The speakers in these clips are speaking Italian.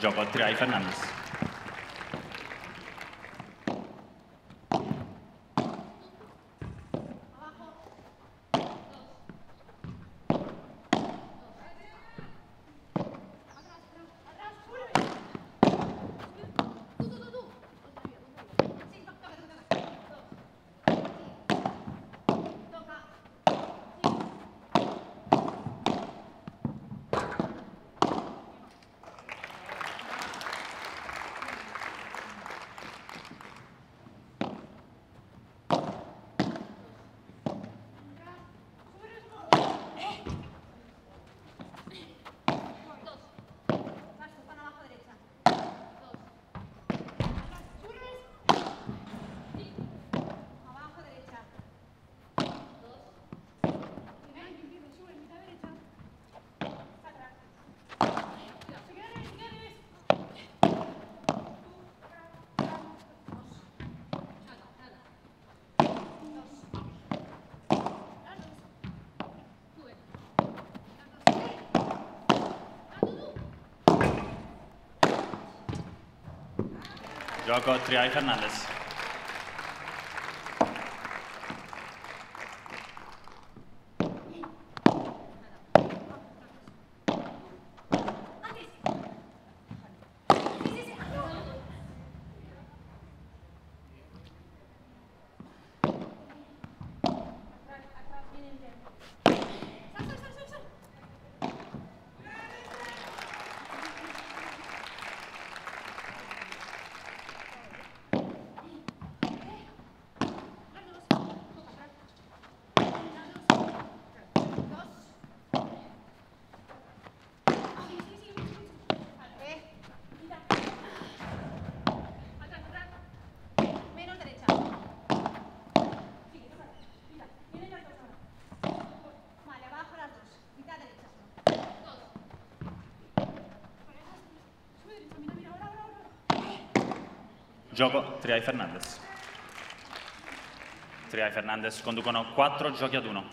Gioco a Triay Fernandez. Gioco a Triay Fernandez. Gioco Triay Fernandez. Triay Fernandez conducono 4 giochi ad 1.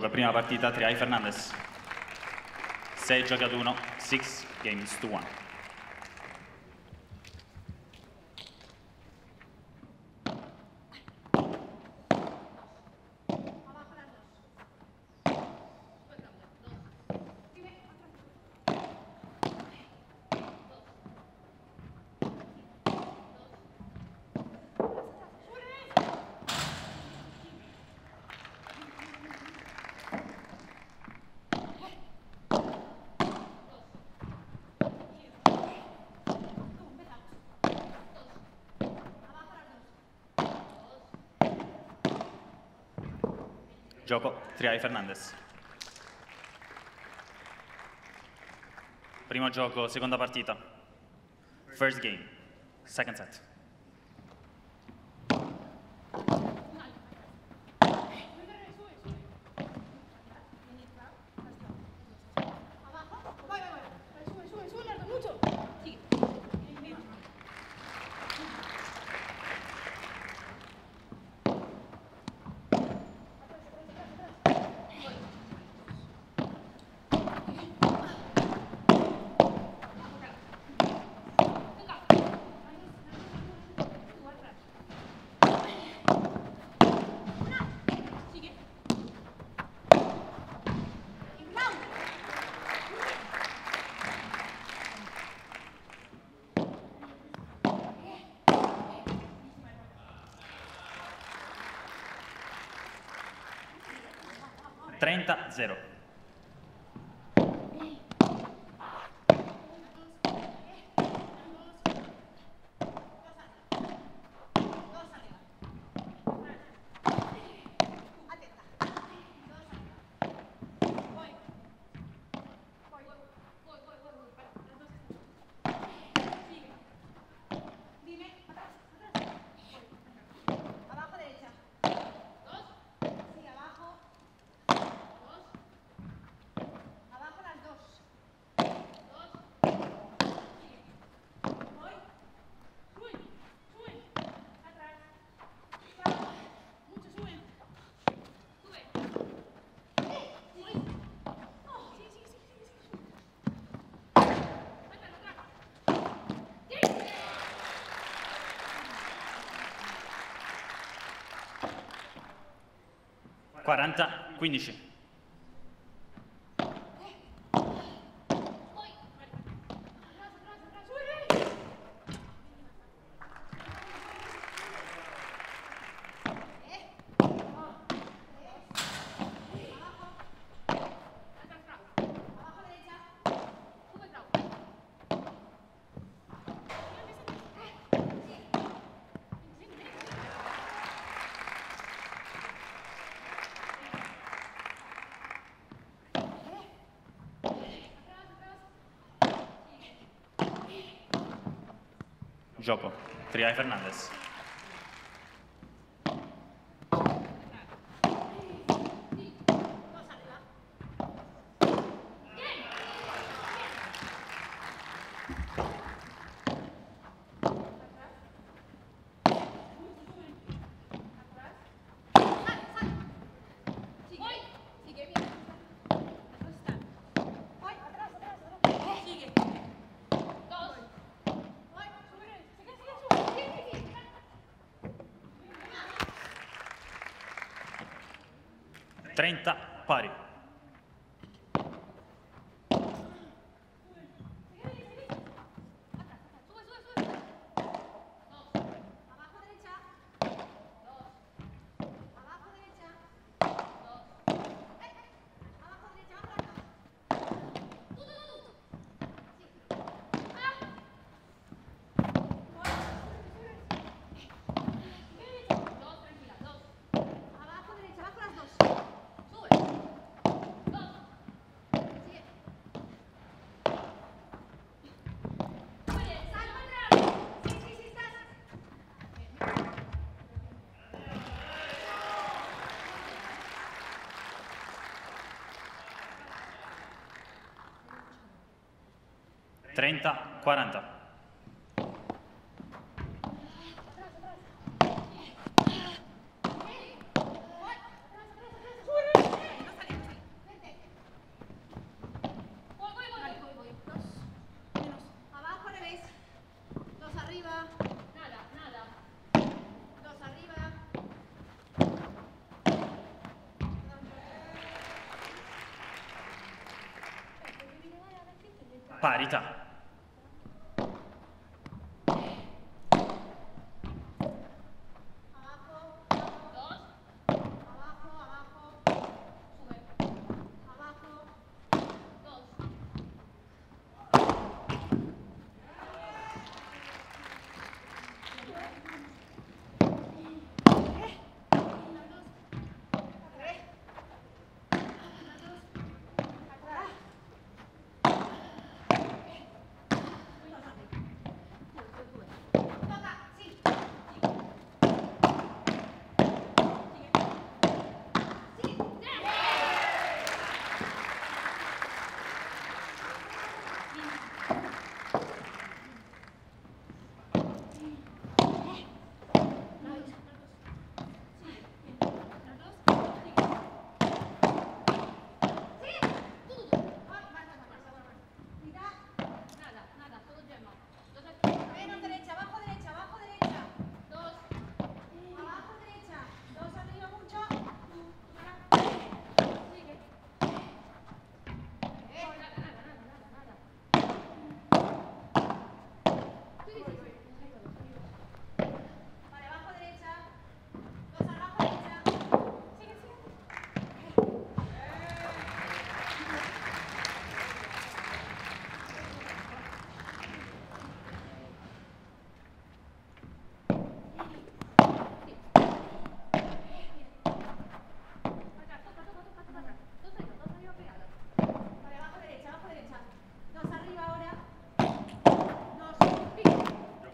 Gioco a prima partita Triay Fernandez. 6 giochi ad 1, 6 games to 1. Gioco Triay Fernandez. Primo gioco, seconda partita. First game. Second set. ゼロ。40, 15. Gioco. Triai Fernandez. 30 pares. 30, 40.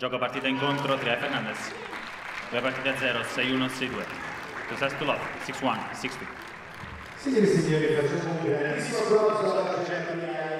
Gioco partita incontro 3 Fernandez. 2 partite a 0, 6-1, 6-2. Success to love, 6-1, 6-2. Signore e signori, facciamo un grandissimo applauso alla Centinaia.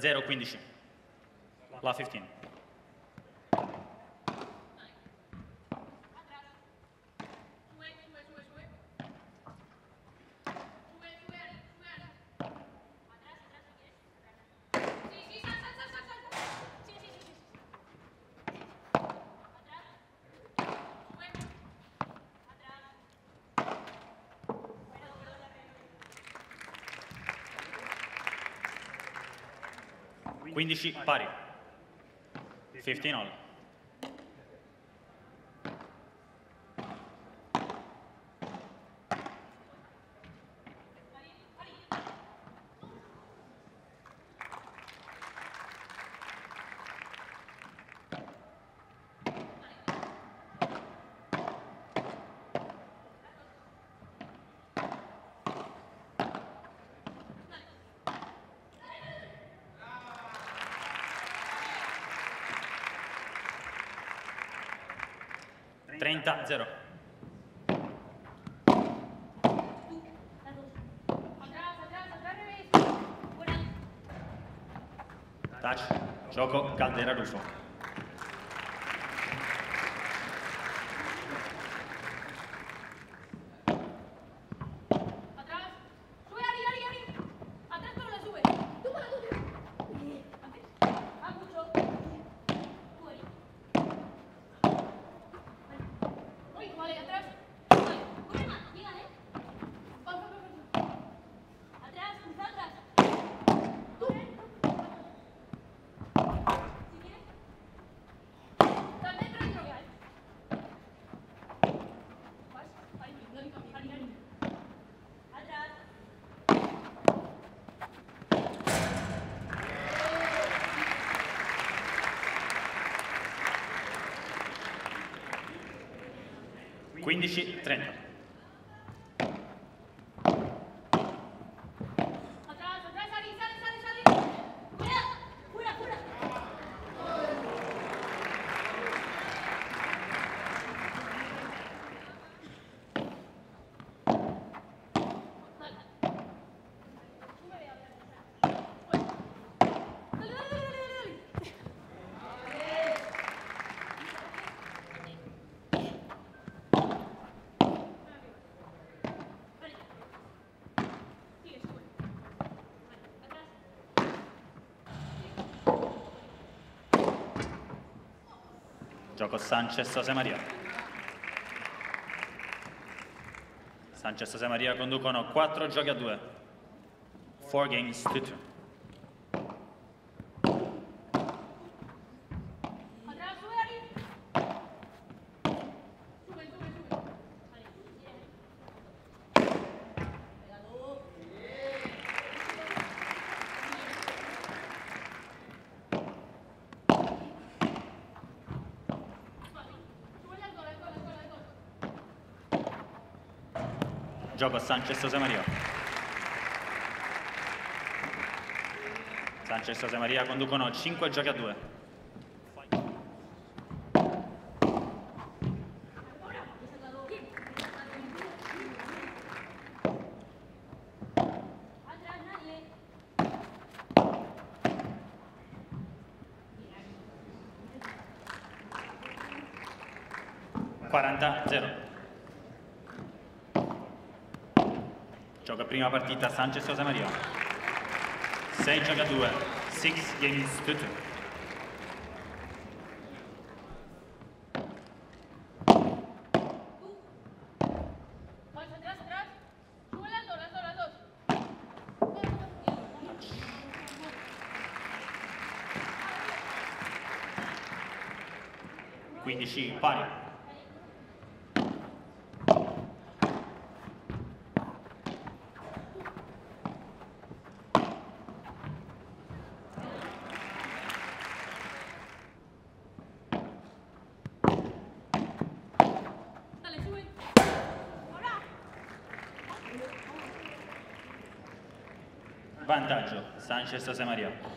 015. La 15. 15 pari. 15 all. 30 0 touch. Gioco caldera russo. 15.30. Gioco Sanchez Sosemaria. Sanchez Sosemaria conducono 4 giochi a 2. 4 games to 2. Gioba Sanchez Sosemaria. Sanchez Sosemaria conducono 5 giochi a 2. prima partita Sanchez Rosamaria 6 gioca 2 6 games to 2 15 pari. vantaggio Sanchez Samaria.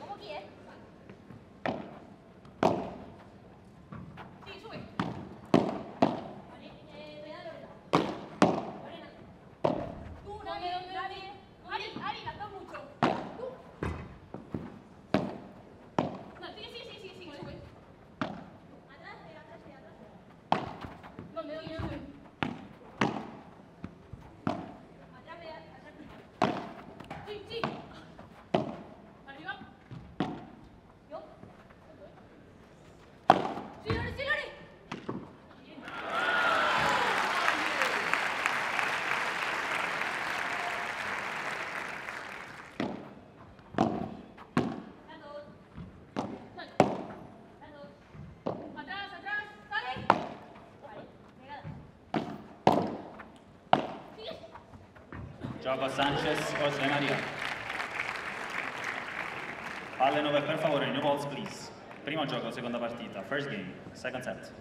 Trova Sanchez, José Maria. Palle 9 per favore, new balls please. Primo gioco, seconda partita. First game, second set.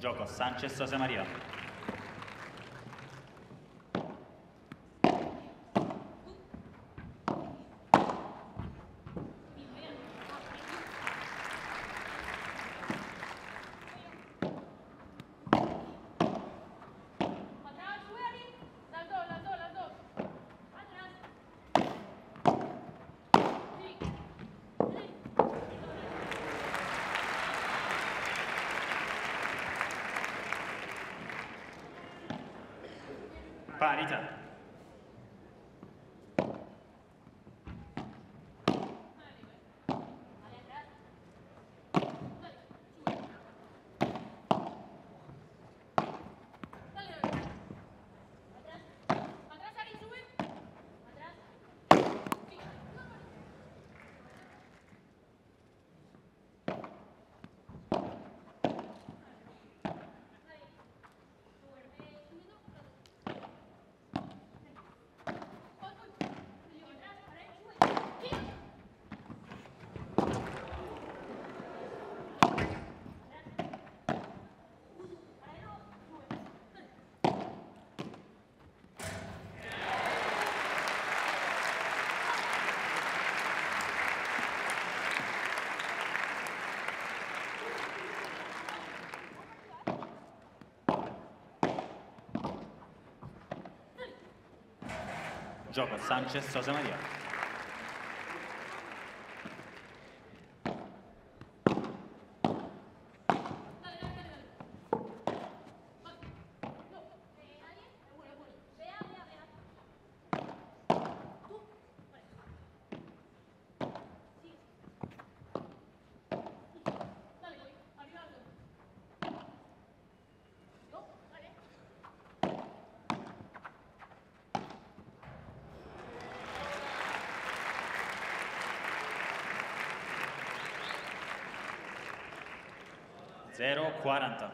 Gioco Sanchez José María. Parita. Então. Gioca Sanchez Sosemaria. 040.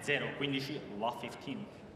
Zero, quindici, la 15.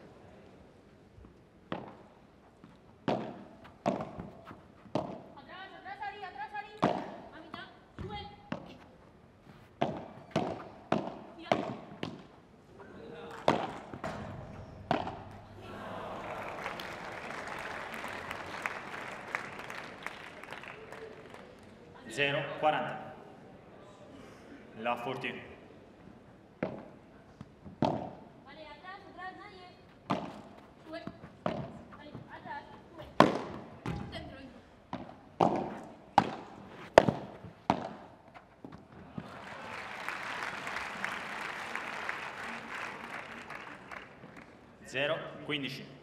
0, 15.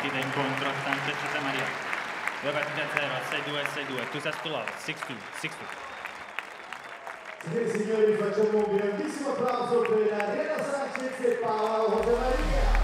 Partita incontro Sanchez José Maria. Due partite a 0, 6-2, 6-2. Tu sei love, 6-2, 6-2. Signore e signori, facciamo un grandissimo applauso per Ariela Sanchez e Paolo José Maria.